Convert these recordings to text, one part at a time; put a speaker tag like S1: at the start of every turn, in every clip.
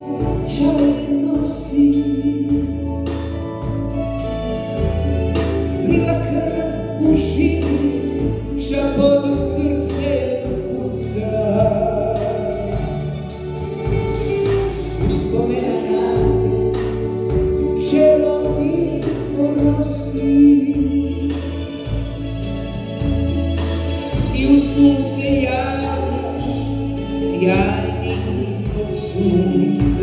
S1: Ciao nosi Pri la krv u žili Šapot srce kuca Uspomena na te Cielo mi porosi I u snu se javljaš Sjajni Jesus.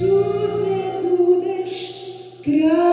S1: Jezus budeš kraj.